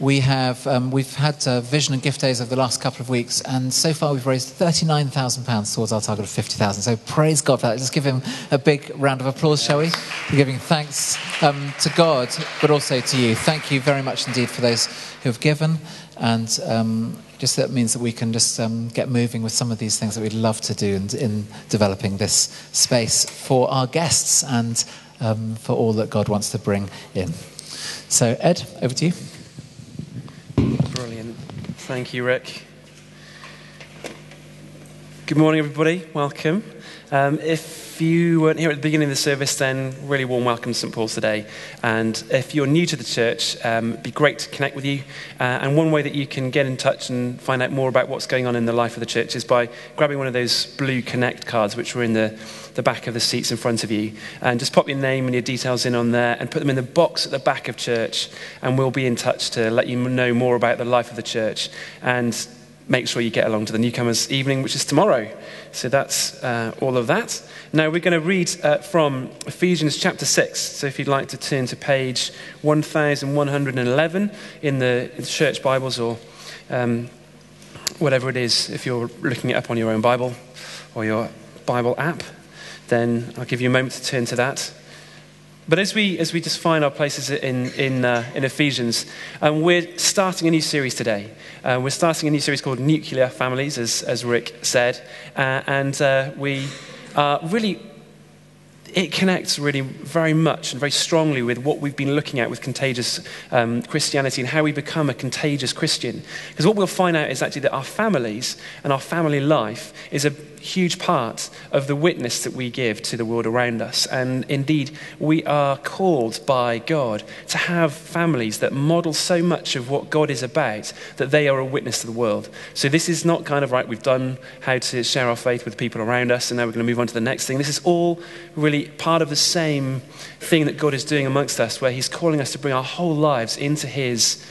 we have um, we've had uh, vision and gift days over the last couple of weeks, and so far we've raised thirty-nine thousand pounds towards our target of fifty thousand. So praise God for that. Let's give him a big round of applause, shall we? We're giving thanks um, to God, but also to you. Thank you very much indeed for those who have given, and um, just that means that we can just um, get moving with some of these things that we'd love to do in, in developing this space for our guests and um, for all that God wants to bring in. So, Ed, over to you. Brilliant. Thank you, Rick. Good morning, everybody. Welcome. Um, if you weren't here at the beginning of the service, then really warm welcome to St. Paul's today. And if you're new to the church, um, it'd be great to connect with you. Uh, and one way that you can get in touch and find out more about what's going on in the life of the church is by grabbing one of those blue Connect cards, which were in the, the back of the seats in front of you. And just pop your name and your details in on there and put them in the box at the back of church. And we'll be in touch to let you know more about the life of the church. And make sure you get along to the newcomers' evening, which is tomorrow. So that's uh, all of that. Now we're going to read uh, from Ephesians chapter 6. So if you'd like to turn to page 1111 in the, in the church Bibles or um, whatever it is, if you're looking it up on your own Bible or your Bible app, then I'll give you a moment to turn to that. But as we, as we just find our places in, in, uh, in Ephesians, um, we're starting a new series today. Uh, we're starting a new series called Nuclear Families, as, as Rick said. Uh, and uh, we really it connects really very much and very strongly with what we've been looking at with contagious um, Christianity and how we become a contagious Christian. Because what we'll find out is actually that our families and our family life is a huge part of the witness that we give to the world around us. And indeed, we are called by God to have families that model so much of what God is about that they are a witness to the world. So this is not kind of right, we've done how to share our faith with people around us, and now we're going to move on to the next thing. This is all really part of the same thing that God is doing amongst us, where He's calling us to bring our whole lives into His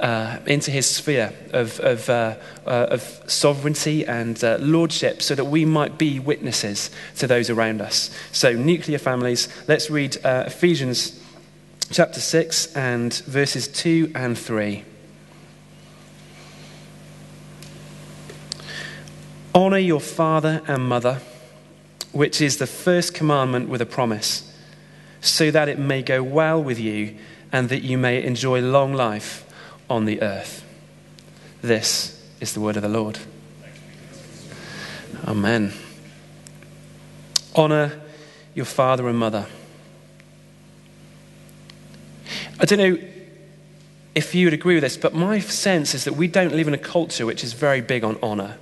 uh, into his sphere of, of, uh, uh, of sovereignty and uh, lordship so that we might be witnesses to those around us. So, nuclear families, let's read uh, Ephesians chapter 6 and verses 2 and 3. Honor your father and mother, which is the first commandment with a promise, so that it may go well with you and that you may enjoy long life on the earth. This is the word of the Lord. Amen. Honor your father and mother. I don't know if you would agree with this, but my sense is that we don't live in a culture which is very big on honor.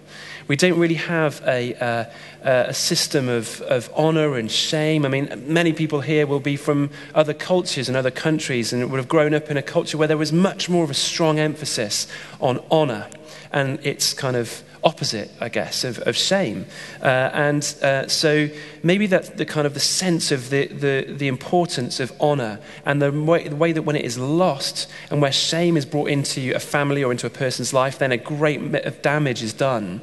We don't really have a, uh, a system of, of honor and shame. I mean, many people here will be from other cultures and other countries and would have grown up in a culture where there was much more of a strong emphasis on honor and its kind of opposite, I guess, of, of shame. Uh, and uh, so maybe that's the kind of the sense of the, the, the importance of honor and the way, the way that when it is lost and where shame is brought into a family or into a person's life, then a great bit of damage is done.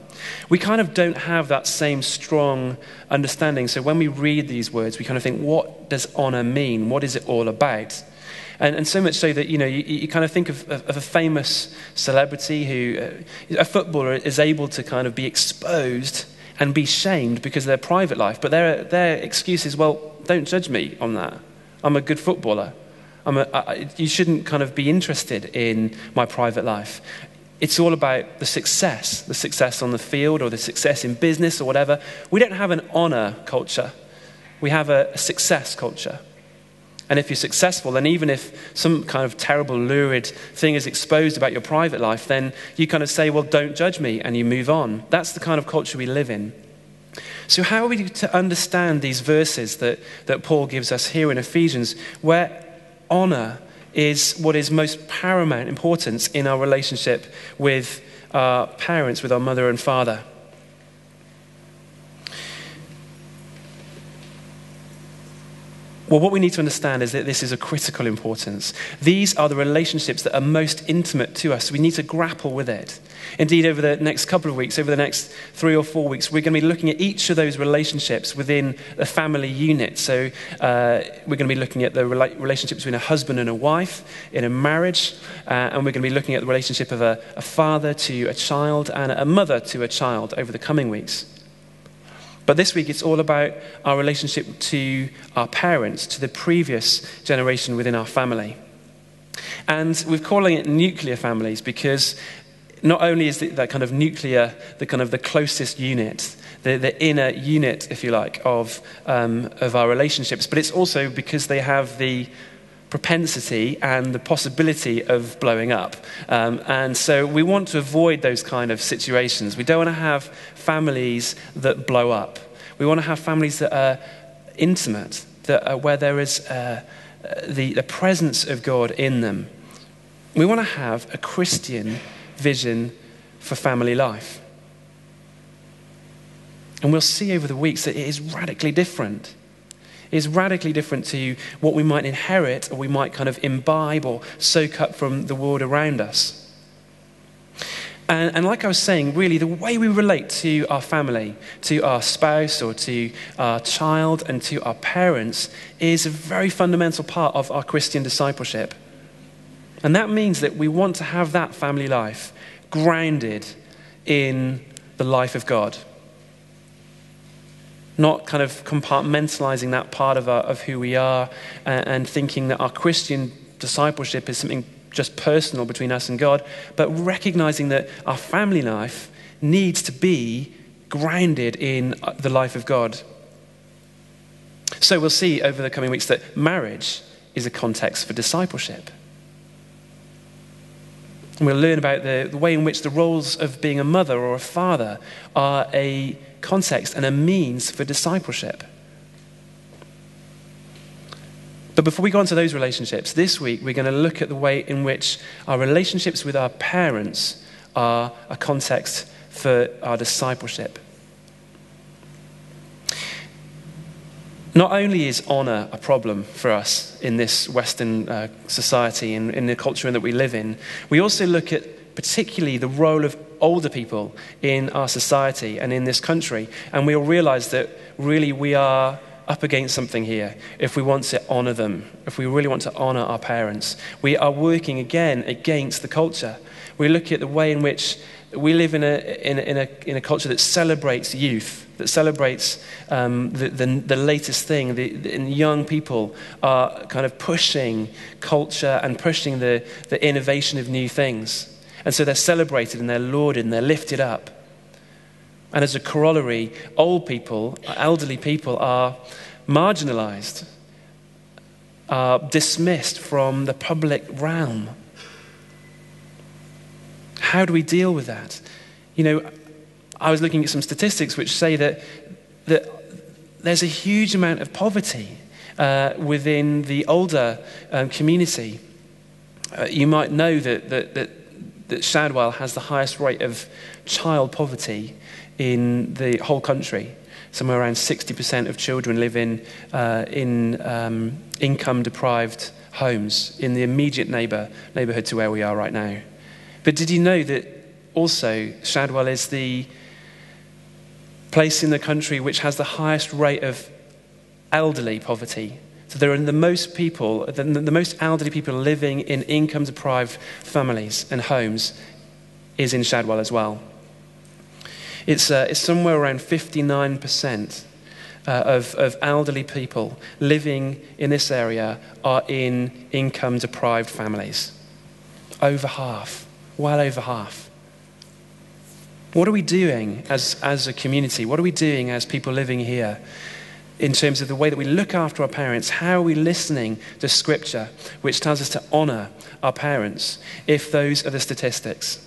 We kind of don't have that same strong understanding. So when we read these words, we kind of think, what does honor mean? What is it all about? And, and so much so that, you know, you, you kind of think of, of, of, a famous celebrity who, uh, a footballer is able to kind of be exposed and be shamed because of their private life. But their, their excuse is, well, don't judge me on that. I'm a good footballer. I'm a, I, you shouldn't kind of be interested in my private life. It's all about the success, the success on the field or the success in business or whatever. We don't have an honor culture. We have a, a success culture. And if you're successful, then even if some kind of terrible, lurid thing is exposed about your private life, then you kind of say, well, don't judge me, and you move on. That's the kind of culture we live in. So, how are we to understand these verses that, that Paul gives us here in Ephesians, where honor is what is most paramount importance in our relationship with our parents, with our mother and father? Well, what we need to understand is that this is a critical importance. These are the relationships that are most intimate to us. We need to grapple with it. Indeed, over the next couple of weeks, over the next three or four weeks, we're going to be looking at each of those relationships within a family unit. So, uh, we're going to be looking at the rela- relationship between a husband and a wife in a marriage, uh, and we're going to be looking at the relationship of a, a father to a child and a mother to a child over the coming weeks. But this week, it's all about our relationship to our parents, to the previous generation within our family. And we're calling it nuclear families because not only is that kind of nuclear the kind of the closest unit, the, the inner unit, if you like, of, um, of our relationships, but it's also because they have the propensity and the possibility of blowing up. Um, and so we want to avoid those kind of situations. We don't want to have families that blow up. We want to have families that are intimate, that are, where there is uh, the, the presence of God in them. We want to have a Christian vision for family life. And we'll see over the weeks that it is radically different is radically different to what we might inherit or we might kind of imbibe or soak up from the world around us. And, and, like I was saying, really, the way we relate to our family, to our spouse, or to our child, and to our parents is a very fundamental part of our Christian discipleship. And that means that we want to have that family life grounded in the life of God not kind of compartmentalizing that part of, our, of who we are and, and thinking that our Christian discipleship is something just personal between us and God, but recognizing that our family life needs to be grounded in uh, the life of God. So we'll see over the coming weeks that marriage is a context for discipleship. And we'll learn about the, the way in which the roles of being a mother or a father are a context and a means for discipleship. But before we go on to those relationships, this week we're going to look at the way in which our relationships with our parents are a context for our discipleship. Not only is honor a problem for us in this Western uh, society and in the culture that we live in, we also look at particularly the role of older people in our society and in this country. And we'll realize that really we are up against something here if we want to honor them, if we really want to honor our parents. We are working again against the culture. We look at the way in which we live in a, in a, in a, in a culture that celebrates youth, that celebrates um, the, the, the, latest thing. The, the, young people are kind of pushing culture and pushing the, the innovation of new things. And so they're celebrated and they're lauded and they're lifted up. And as a corollary, old people, elderly people, are marginalized, are dismissed from the public realm. How do we deal with that? You know, I was looking at some statistics which say that, that there's a huge amount of poverty uh, within the older um, community. Uh, you might know that, that, that that Shadwell has the highest rate of child poverty in the whole country. Somewhere around 60% of children live in, uh, in um, income deprived homes in the immediate neighbor, neighborhood to where we are right now. But did you know that also Shadwell is the place in the country which has the highest rate of elderly poverty so there are the most people, the, the most elderly people living in income deprived families and homes is in Shadwell as well. It's, uh, it's somewhere around 59% uh, of, of elderly people living in this area are in income deprived families. Over half, well over half. What are we doing as, as a community? What are we doing as people living here in terms of the way that we look after our parents. How are we listening to Scripture, which tells us to honor our parents, if those are the statistics?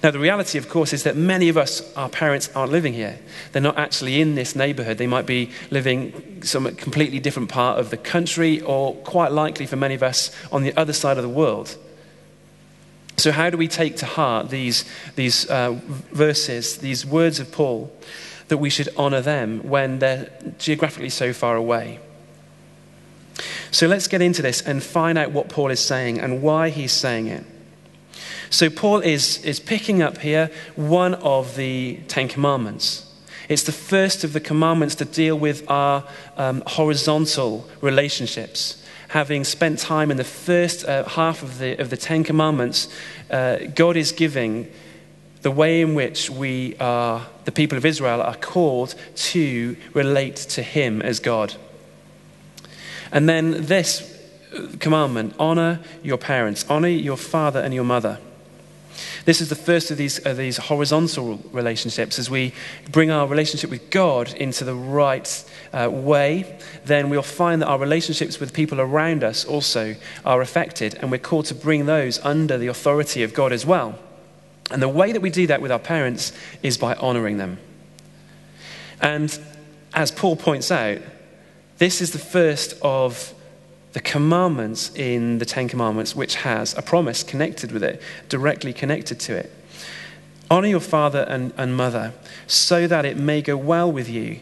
Now, the reality, of course, is that many of us, our parents, aren't living here. They're not actually in this neighborhood. They might be living some completely different part of the country, or quite likely for many of us, on the other side of the world. So, how do we take to heart these, these uh, verses, these words of Paul? That we should honor them when they're geographically so far away. So let's get into this and find out what Paul is saying and why he's saying it. So, Paul is, is picking up here one of the Ten Commandments. It's the first of the commandments to deal with our um, horizontal relationships. Having spent time in the first uh, half of the, of the Ten Commandments, uh, God is giving the way in which we are, the people of Israel, are called to relate to Him as God. And then this commandment honor your parents, honor your father and your mother. This is the first of these, of these horizontal relationships. As we bring our relationship with God into the right uh, way, then we'll find that our relationships with people around us also are affected, and we're called to bring those under the authority of God as well. And the way that we do that with our parents is by honoring them. And as Paul points out, this is the first of the commandments in the Ten Commandments, which has a promise connected with it, directly connected to it. Honor your father and, and mother, so that it may go well with you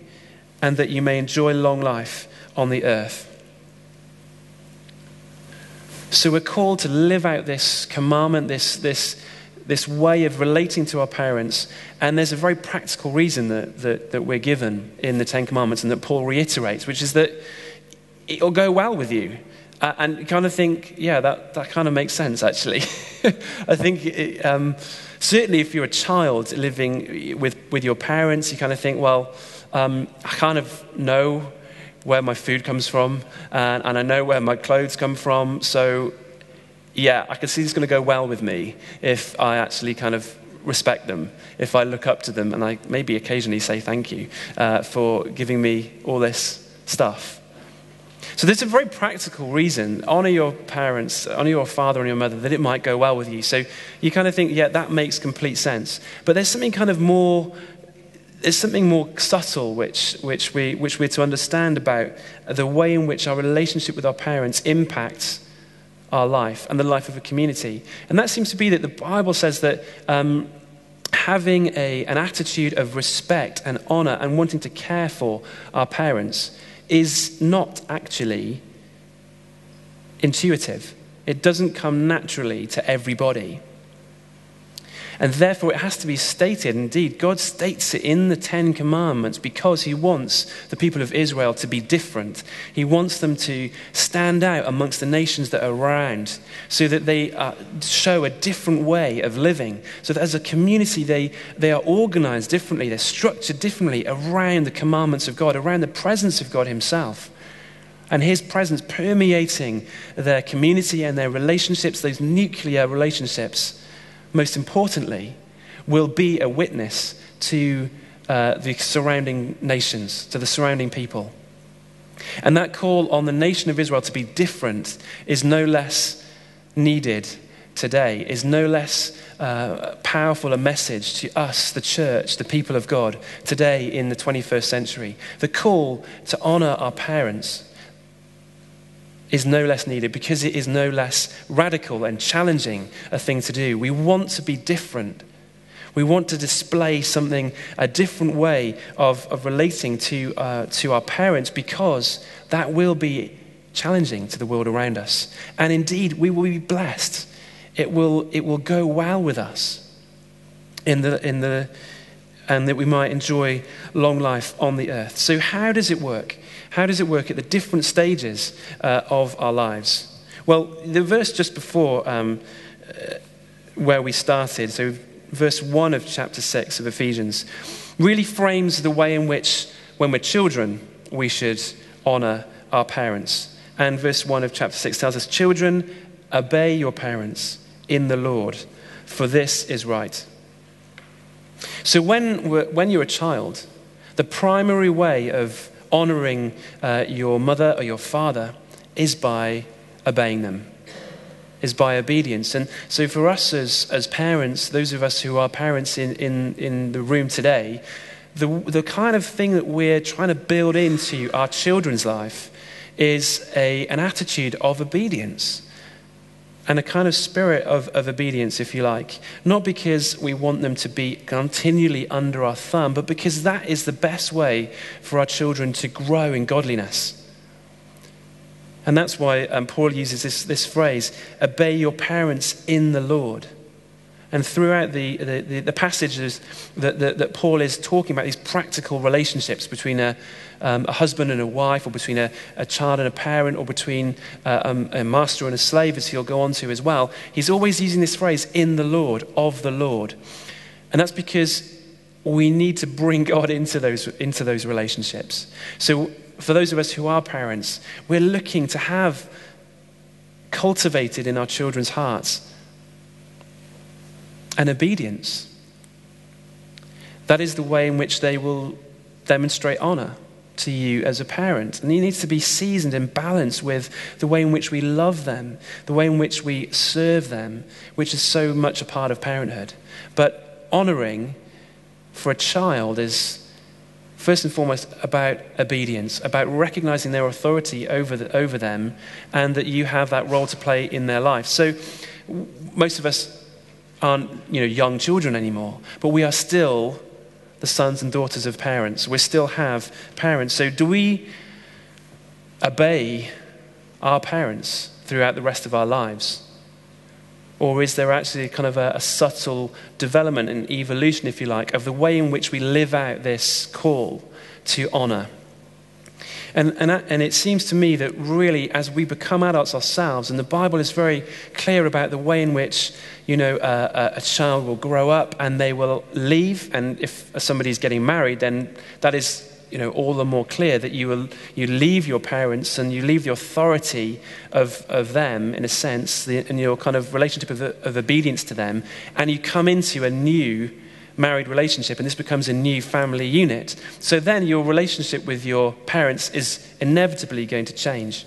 and that you may enjoy long life on the earth. So we're called to live out this commandment, this, this, this way of relating to our parents. And there's a very practical reason that, that, that we're given in the Ten Commandments and that Paul reiterates, which is that it'll go well with you. Uh, and kind of think, yeah, that, that kind of makes sense, actually. I think it, um, certainly if you're a child living with, with your parents, you kind of think, well, um, I kind of know where my food comes from and, and I know where my clothes come from. So, yeah, I can see it's going to go well with me if I actually kind of respect them, if I look up to them and I maybe occasionally say thank you uh, for giving me all this stuff. So there's a very practical reason. Honor your parents, honor your father and your mother, that it might go well with you. So you kind of think, yeah, that makes complete sense. But there's something kind of more there's something more subtle which, which, we, which we're to understand about the way in which our relationship with our parents impacts our life and the life of a community. And that seems to be that the Bible says that um, having a, an attitude of respect and honor and wanting to care for our parents is not actually intuitive. It doesn't come naturally to everybody. And therefore, it has to be stated. Indeed, God states it in the Ten Commandments because He wants the people of Israel to be different. He wants them to stand out amongst the nations that are around so that they uh, show a different way of living. So that as a community, they, they are organized differently, they're structured differently around the commandments of God, around the presence of God Himself and his presence permeating their community and their relationships, those nuclear relationships, most importantly, will be a witness to uh, the surrounding nations, to the surrounding people. And that call on the nation of Israel to be different is no less needed today, is no less uh, powerful a message to us, the church, the people of God, today in the 21st century. The call to honor our parents is no less needed because it is no less radical and challenging a thing to do. We want to be different. We want to display something, a different way of, of relating to, uh, to our parents because that will be challenging to the world around us. And indeed, we will be blessed. It will, it will go well with us in the, in the, and that we might enjoy long life on the earth. So, how does it work? How does it work at the different stages uh, of our lives? Well, the verse just before um, uh, where we started, so verse 1 of chapter 6 of Ephesians, really frames the way in which, when we're children, we should honor our parents. And verse 1 of chapter 6 tells us, Children, obey your parents in the Lord, for this is right. So when, when you're a child, the primary way of honoring uh, your mother or your father is by obeying them, is by obedience. And so, for us as, as parents, those of us who are parents in, in, in the room today, the, the kind of thing that we're trying to build into our children's life is a, an attitude of obedience and a kind of spirit of, of obedience, if you like. Not because we want them to be continually under our thumb, but because that is the best way for our children to grow in godliness. And that's why um, Paul uses this, this phrase obey your parents in the Lord. And throughout the, the, the, passages that, that, that, Paul is talking about, these practical relationships between a, um, a husband and a wife, or between a, a child and a parent, or between uh, um, a master and a slave, as he'll go on to as well, he's always using this phrase, in the Lord, of the Lord. And that's because we need to bring God into those, into those relationships. So, for those of us who are parents, we're looking to have cultivated in our children's hearts an obedience. That is the way in which they will demonstrate honor to you as a parent. And it needs to be seasoned and balanced with the way in which we love them, the way in which we serve them, which is so much a part of parenthood. But honoring for a child is first and foremost about obedience, about recognizing their authority over, the, over them, and that you have that role to play in their life. So, most of us aren't you know, young children anymore, but we are still the sons and daughters of parents. We still have parents. So, do we obey our parents throughout the rest of our lives? Or is there actually kind of a, a, subtle development and evolution, if you like, of the way in which we live out this call to honor? And, and, and it seems to me that really, as we become adults ourselves, and the Bible is very clear about the way in which, you know, uh, a child will grow up and they will leave. And if somebody is getting married, then that is, you know, all the more clear that you, will, you leave your parents and you leave the authority of, of them, in a sense, the, in your kind of relationship of, of obedience to them, and you come into a new married relationship, and this becomes a new family unit. So then your relationship with your parents is inevitably going to change.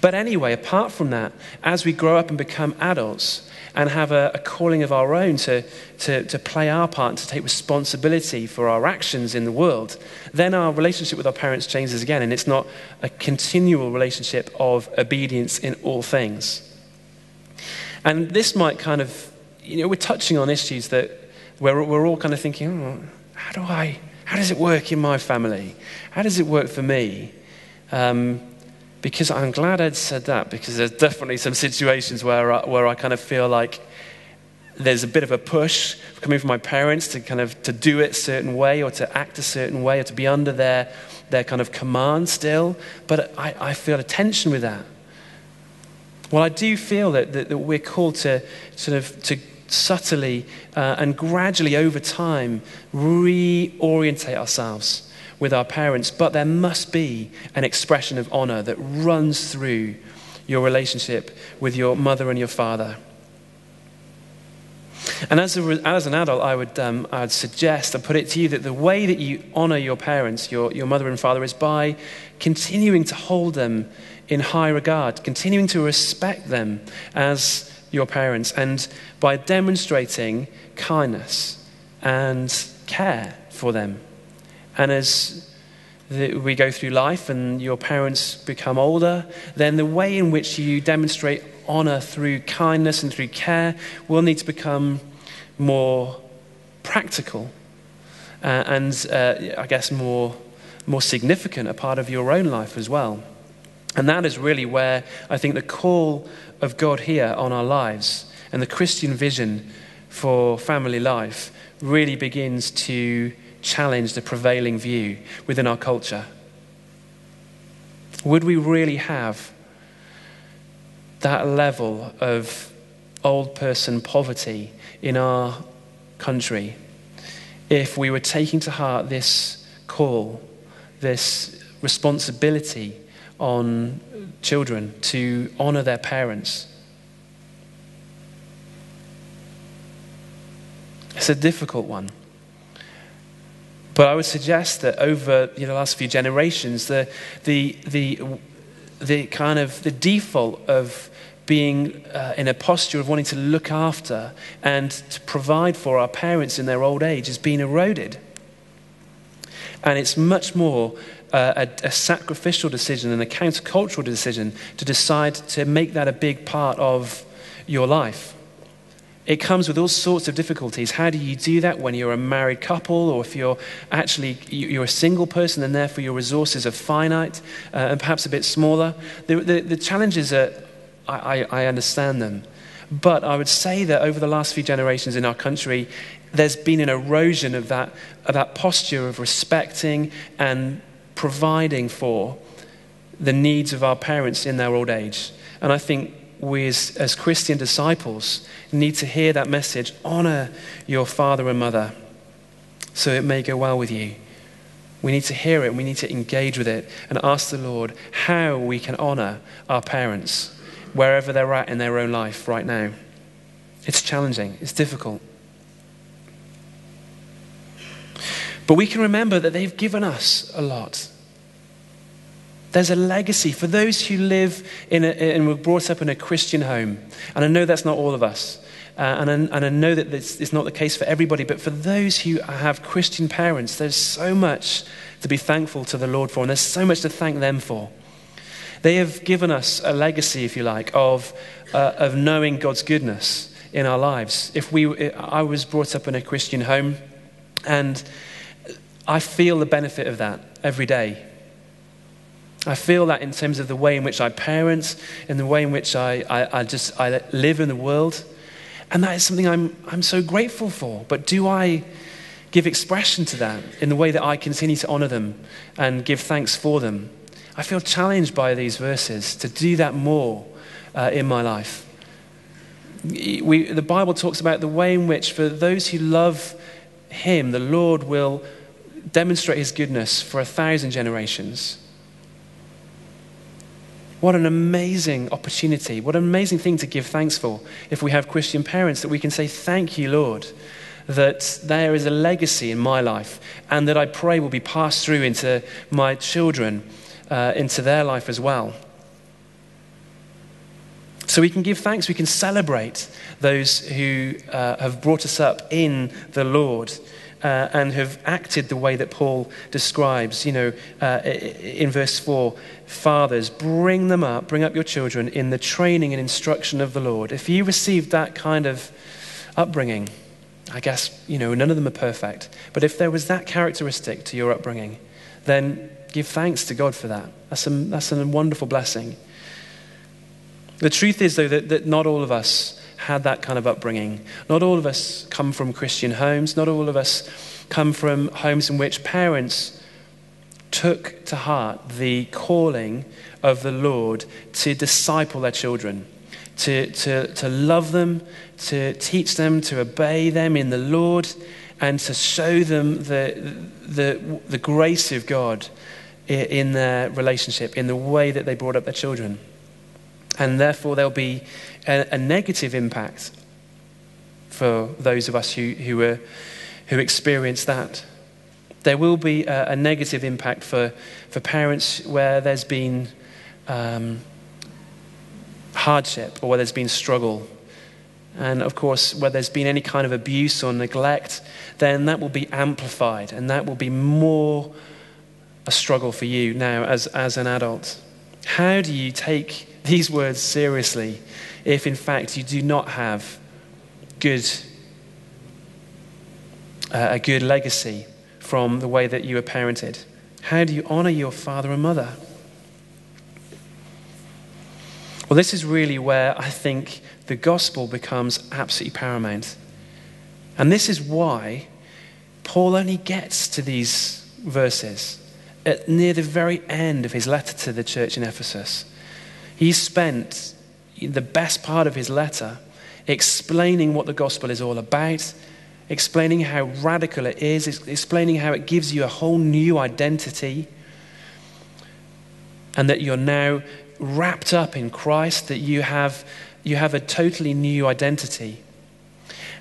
But anyway, apart from that, as we grow up and become adults and have a, a calling of our own to, to, to play our part and to take responsibility for our actions in the world, then our relationship with our parents changes again, and it's not a continual relationship of obedience in all things. And this might kind of, you know, we're touching on issues that we're, we're all kind of thinking, oh, how do I, how does it work in my family? How does it work for me? Um, because I'm glad Ed said that, because there's definitely some situations where I, where I kind of feel like there's a bit of a push coming from my parents to kind of to do it a certain way or to act a certain way or to be under their, their kind of command still. But I, I feel a tension with that. Well, I do feel that, that, that we're called to sort of to subtly uh, and gradually over time reorientate ourselves with our parents. But there must be an expression of honor that runs through your relationship with your mother and your father. And as, a, as an adult, I would, um, I would suggest and put it to you that the way that you honor your parents, your, your mother and father, is by continuing to hold them in high regard, continuing to respect them as your parents and by demonstrating kindness and care for them. And as the, we go through life and your parents become older, then the way in which you demonstrate honor through kindness and through care will need to become more practical uh, and uh, I guess more, more significant a part of your own life as well. And that is really where I think the call of God here on our lives and the Christian vision for family life really begins to challenge the prevailing view within our culture. Would we really have that level of old person poverty in our country if we were taking to heart this call, this responsibility on children to honor their parents. It's a difficult one. But I would suggest that over you know, the last few generations, the, the, the, the kind of the default of being uh, in a posture of wanting to look after and to provide for our parents in their old age has been eroded. And it's much more a, a, sacrificial decision and a countercultural decision to decide to make that a big part of your life. It comes with all sorts of difficulties. How do you do that when you're a married couple, or if you're actually you're a single person, and therefore your resources are finite uh, and perhaps a bit smaller? The, the, the challenges are, I, I, I understand them, but I would say that over the last few generations in our country, there's been an erosion of that, of that posture of respecting and providing for the needs of our parents in their old age. And I think we, as, as Christian disciples, need to hear that message honor your father and mother so it may go well with you. We need to hear it, and we need to engage with it, and ask the Lord how we can honor our parents wherever they're at in their own life right now. It's challenging, it's difficult. But we can remember that they've given us a lot. There's a legacy for those who live in a, and were brought up in a Christian home. And I know that's not all of us. Uh, and, I, and, I, know that this is not the case for everybody, but for those who have Christian parents, there's so much to be thankful to the Lord for, and there's so much to thank them for. They have given us a legacy, if you like, of, uh, of knowing God's goodness in our lives. If we, I was brought up in a Christian home, and I feel the benefit of that every day. I feel that in terms of the way in which I parent, in the way in which I, I, I, just I live in the world. And that is something I'm, I'm so grateful for. But do I give expression to that in the way that I continue to honor them and give thanks for them? I feel challenged by these verses to do that more uh, in my life. We, the Bible talks about the way in which, for those who love Him, the Lord will demonstrate His goodness for a thousand generations. What an amazing opportunity. What an amazing thing to give thanks for if we have Christian parents that we can say, Thank you, Lord, that there is a legacy in my life and that I pray will be passed through into my children, uh, into their life as well. So we can give thanks, we can celebrate those who uh, have brought us up in the Lord uh, and have acted the way that Paul describes. You know, uh, in verse 4, fathers, bring them up, bring up your children in the training and instruction of the Lord. If you received that kind of upbringing, I guess, you know, none of them are perfect. But if there was that characteristic to your upbringing, then give thanks to God for that. That's a, that's a wonderful blessing. The truth is, though, that, that not all of us had that kind of upbringing. Not all of us come from Christian homes. Not all of us come from homes in which parents took to heart the calling of the Lord to disciple their children, to, to, to love them, to teach them, to obey them in the Lord, and to show them the, the, the grace of God in their relationship, in the way that they brought up their children. And therefore, there'll be a, a negative impact for those of us who, who, are, who experience that. There will be a, a negative impact for, for parents where there's been um, hardship or where there's been struggle. And of course, where there's been any kind of abuse or neglect, then that will be amplified and that will be more a struggle for you now as, as an adult. How do you take these words seriously if, in fact, you do not have good, uh, a good legacy from the way that you were parented? How do you honor your father and mother? Well, this is really where I think the gospel becomes absolutely paramount. And this is why Paul only gets to these verses at near the very end of his letter to the church in Ephesus. He spent the best part of his letter explaining what the gospel is all about, explaining how radical it is, explaining how it gives you a whole new identity, and that you're now wrapped up in Christ, that you have, you have a totally new identity.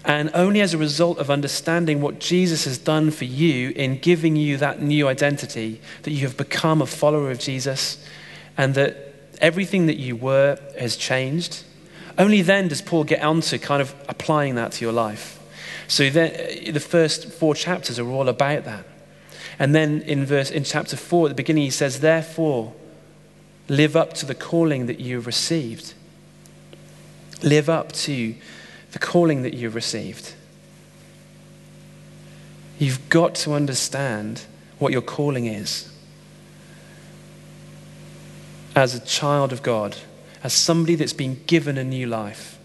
And only as a result of understanding what Jesus has done for you in giving you that new identity, that you have become a follower of Jesus, and that everything that you were has changed. Only then does Paul get on to kind of applying that to your life. So then, the first four chapters are all about that. And then in verse in chapter 4 at the beginning he says therefore live up to the calling that you have received. Live up to the calling that you've received. You've got to understand what your calling is. As a child of God, as somebody that's been given a new life,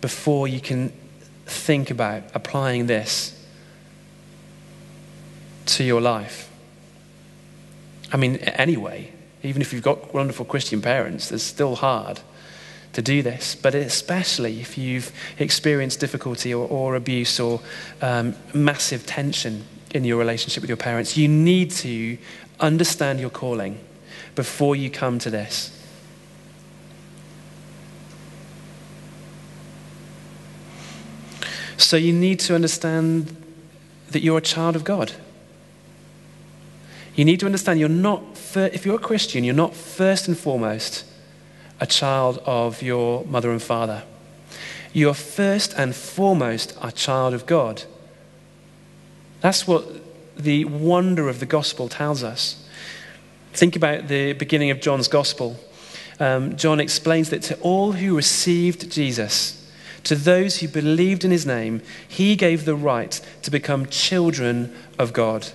before you can think about applying this to your life. I mean, anyway, even if you've got wonderful Christian parents, it's still hard to do this, but especially if you've experienced difficulty or, or abuse or um, massive tension in your relationship with your parents, you need to understand your calling before you come to this. So you need to understand that you're a child of God. You need to understand you're not, if you're a Christian, you're not first and foremost a child of your mother and father. You are first and foremost a child of God. That's what the wonder of the gospel tells us. Think about the beginning of John's gospel. Um, John explains that to all who received Jesus, to those who believed in his name, he gave the right to become children of God.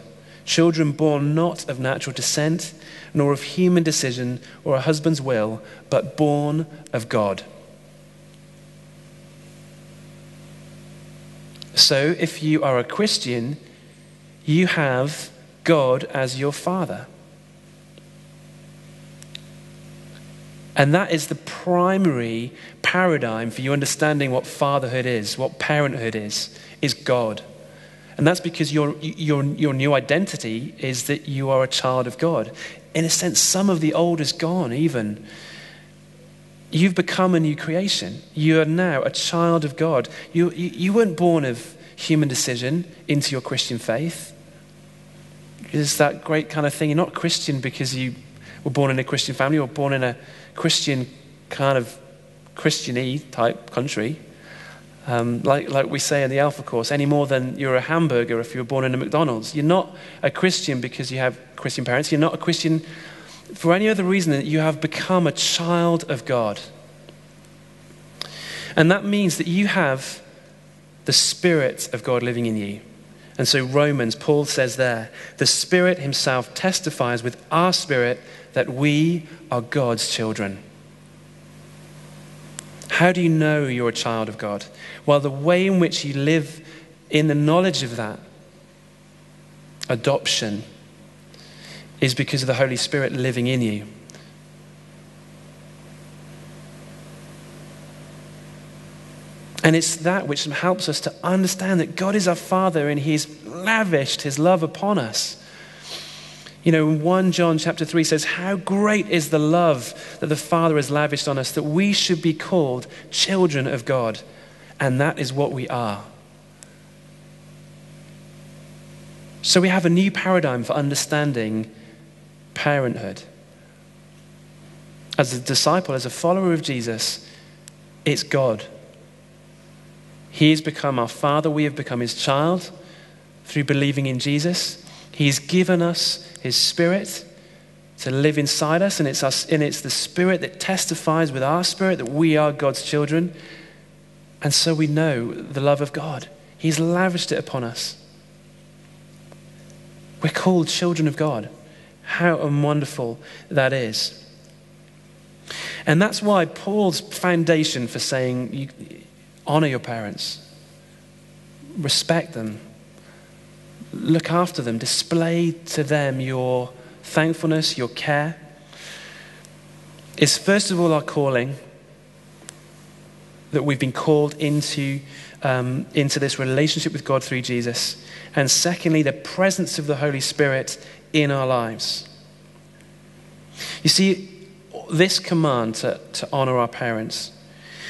Children born not of natural descent, nor of human decision or a husband's will, but born of God. So, if you are a Christian, you have God as your father. And that is the primary paradigm for you understanding what fatherhood is, what parenthood is, is God. And that's because your, your, your new identity is that you are a child of God. In a sense, some of the old is gone, even. You've become a new creation. You are now a child of God. You, you, you weren't born of human decision into your Christian faith. It's that great kind of thing. You're not Christian because you were born in a Christian family or born in a Christian kind of Christian y type country. Um, like, like we say in the Alpha Course, any more than you're a hamburger if you were born in a McDonald's. You're not a Christian because you have Christian parents. You're not a Christian for any other reason you have become a child of God. And that means that you have the Spirit of God living in you. And so, Romans, Paul says there, the Spirit Himself testifies with our spirit that we are God's children. How do you know you're a child of God? Well, the way in which you live in the knowledge of that adoption is because of the Holy Spirit living in you. And it's that which helps us to understand that God is our Father and He's lavished His love upon us. You know, 1 John chapter 3 says, How great is the love that the Father has lavished on us that we should be called children of God. And that is what we are. So we have a new paradigm for understanding parenthood. As a disciple, as a follower of Jesus, it's God. He has become our Father, we have become His child through believing in Jesus. He's given us his Spirit to live inside us, and it's, us, and it's the Spirit that testifies with our spirit that we are God's children. And so we know the love of God. He's lavished it upon us. We're called children of God. How wonderful that is. And that's why Paul's foundation for saying, you, honor your parents, respect them, look after them, display to them your thankfulness, your care, is first of all our calling that we've been called into, um, into this relationship with God through Jesus. And secondly, the presence of the Holy Spirit in our lives. You see, this command to, to honor our parents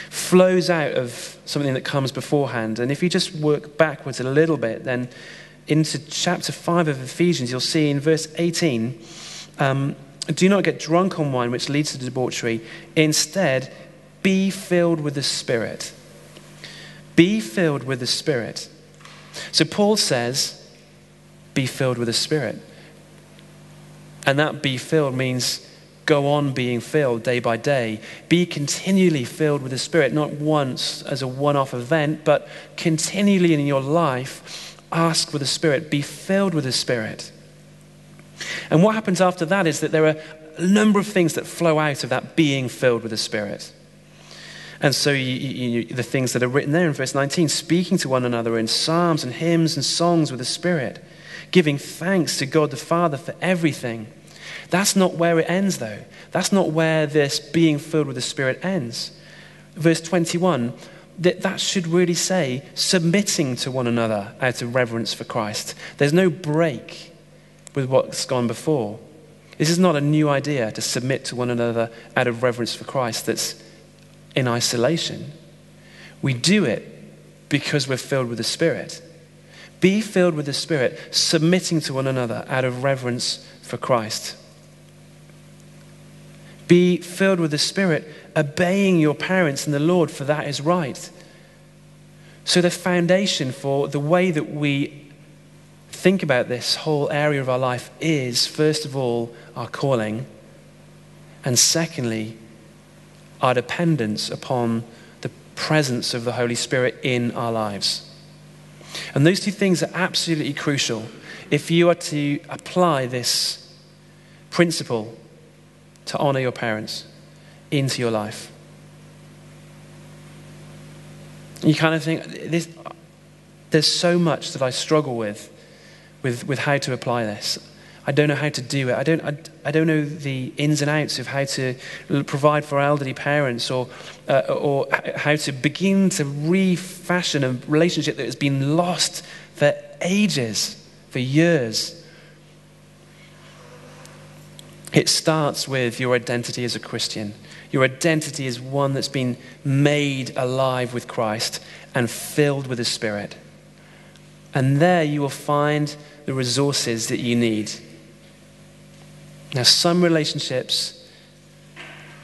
flows out of something that comes beforehand. And if you just work backwards a little bit, then into chapter 5 of Ephesians, you'll see in verse 18 um, do not get drunk on wine, which leads to debauchery. Instead, be filled with the Spirit. Be filled with the Spirit. So Paul says, be filled with the Spirit. And that be filled means go on being filled day by day. Be continually filled with the Spirit, not once as a one off event, but continually in your life. Ask for the Spirit. Be filled with the Spirit. And what happens after that is that there are a number of things that flow out of that being filled with the Spirit. And so you, you, the things that are written there in verse 19, speaking to one another in psalms and hymns and songs with the Spirit, giving thanks to God the Father for everything. That's not where it ends, though. That's not where this being filled with the Spirit ends. Verse 21, that, that should really say submitting to one another out of reverence for Christ. There's no break with what's gone before. This is not a new idea to submit to one another out of reverence for Christ that's in isolation. We do it because we're filled with the Spirit. Be filled with the Spirit, submitting to one another out of reverence for Christ. Be filled with the Spirit, obeying your parents and the Lord, for that is right. So, the foundation for the way that we think about this whole area of our life is, first of all, our calling, and secondly, our dependence upon the presence of the Holy Spirit in our lives. And those two things are absolutely crucial if you are to apply this principle to honor your parents into your life. You kind of think, this, there's so much that I struggle with, with, with how to apply this. I don't know how to do it. I don't, I, I don't know the ins and outs of how to provide for elderly parents or, uh, or how to begin to refashion a relationship that has been lost for ages, for years. It starts with your identity as a Christian. Your identity is one that's been made alive with Christ and filled with the Spirit. And there you will find the resources that you need now, some relationships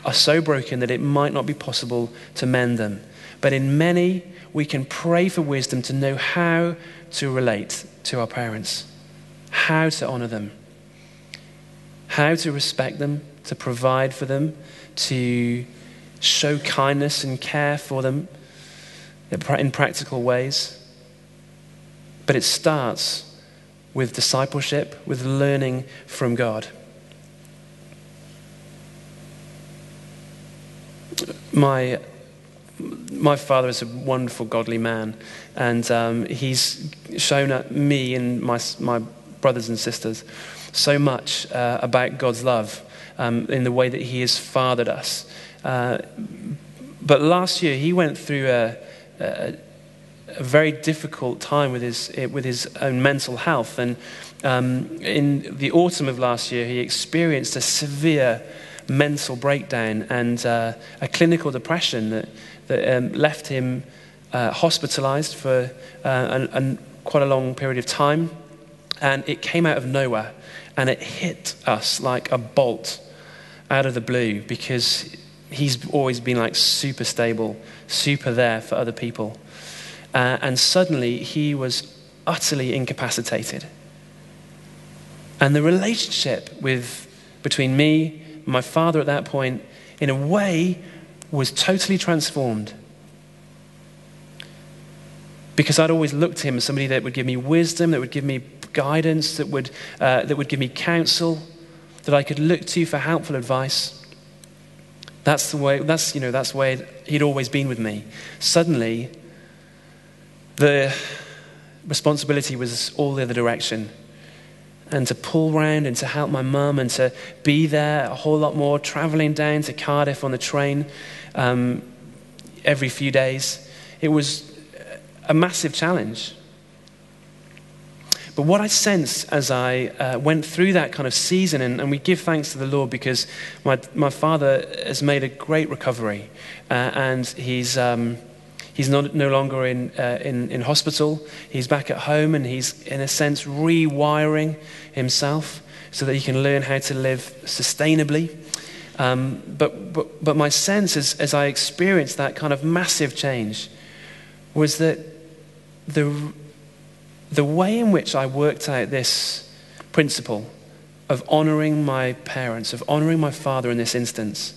are so broken that it might not be possible to mend them. But in many, we can pray for wisdom to know how to relate to our parents, how to honor them, how to respect them, to provide for them, to show kindness and care for them in practical ways. But it starts with discipleship, with learning from God. my my father is a wonderful, godly man, and um, he's shown me and my, my brothers and sisters so much uh, about God's love um, in the way that he has fathered us. Uh, but last year, he went through a, a, a, very difficult time with his, with his own mental health. And um, in the autumn of last year, he experienced a severe mental breakdown and uh, a clinical depression that, that um, left him uh, hospitalized for uh, quite a long period of time. And it came out of nowhere and it hit us like a bolt out of the blue because he's always been like super stable, super there for other people. Uh, and suddenly he was utterly incapacitated. And the relationship with, between me and my father at that point, in a way, was totally transformed. Because I'd always looked to him as somebody that would give me wisdom, that would give me guidance, that would, uh, that would give me counsel, that I could look to for helpful advice. That's the way, that's, you know, that's way he'd always been with me. Suddenly, the responsibility was all the other direction and to pull round and to help my mum and to be there a whole lot more, traveling down to Cardiff on the train um, every few days. It was a massive challenge. But what I sensed as I uh, went through that kind of season, and, and, we give thanks to the Lord because my, my father has made a great recovery uh, and he's. Um, He's not, no longer in, uh, in, in hospital. He's back at home and he's, in a sense, rewiring himself so that he can learn how to live sustainably. Um, but, but, but my sense as, as I experienced that kind of massive change was that the, the way in which I worked out this principle of honoring my parents, of honoring my father in this instance,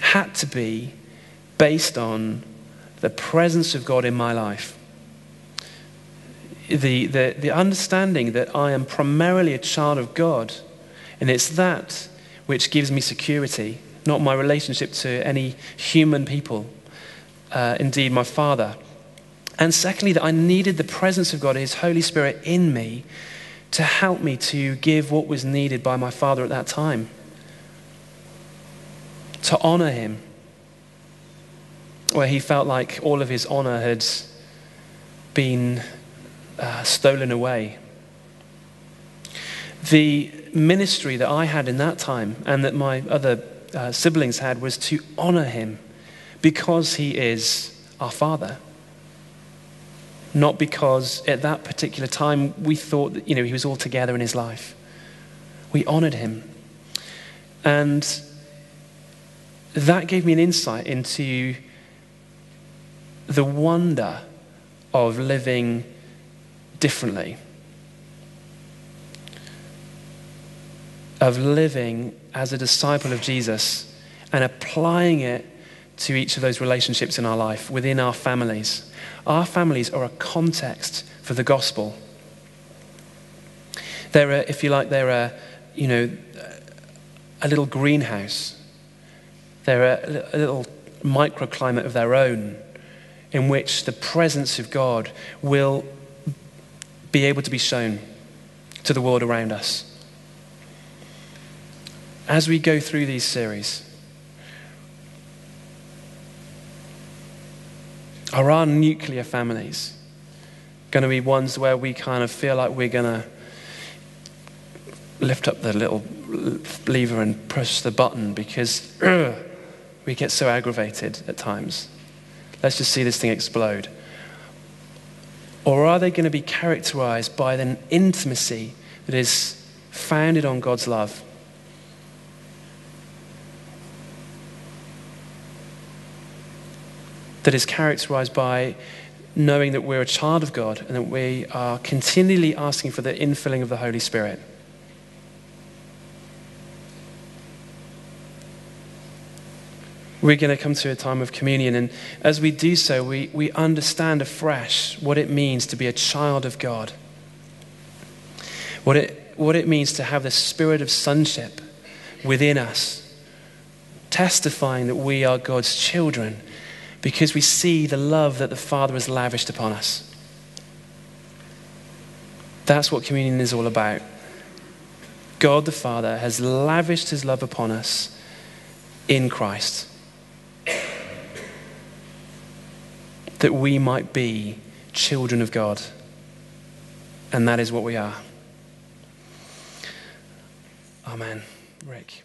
had to be based on the presence of God in my life. The, the, the understanding that I am primarily a child of God, and it's that which gives me security, not my relationship to any human people, uh, indeed, my father. And secondly, that I needed the presence of God, His Holy Spirit in me, to help me to give what was needed by my father at that time, to honor him, where he felt like all of his honor had been uh, stolen away. The ministry that I had in that time and that my other uh, siblings had was to honor him because he is our father not because at that particular time we thought that, you know, he was all together in his life. We honored him. And that gave me an insight into the wonder of living differently, of living as a disciple of Jesus and applying it to each of those relationships in our life, within our families. Our families are a context for the gospel. They're, a, if you like, they're a, you know, a little greenhouse. They're a, a little microclimate of their own in which the presence of God will be able to be shown to the world around us. As we go through these series, Are our nuclear families going to be ones where we kind of feel like we're going to lift up the little lever and push the button because we get so aggravated at times? Let's just see this thing explode. Or are they going to be characterized by an intimacy that is founded on God's love? That is characterized by knowing that we're a child of God and that we are continually asking for the infilling of the Holy Spirit. We're going to come to a time of communion, and as we do so, we, we understand afresh what it means to be a child of God. What it, what it means to have the spirit of sonship within us, testifying that we are God's children because we see the love that the Father has lavished upon us. That's what communion is all about. God the Father has lavished his love upon us in Christ. That we might be children of God. And that is what we are. Amen. Rick.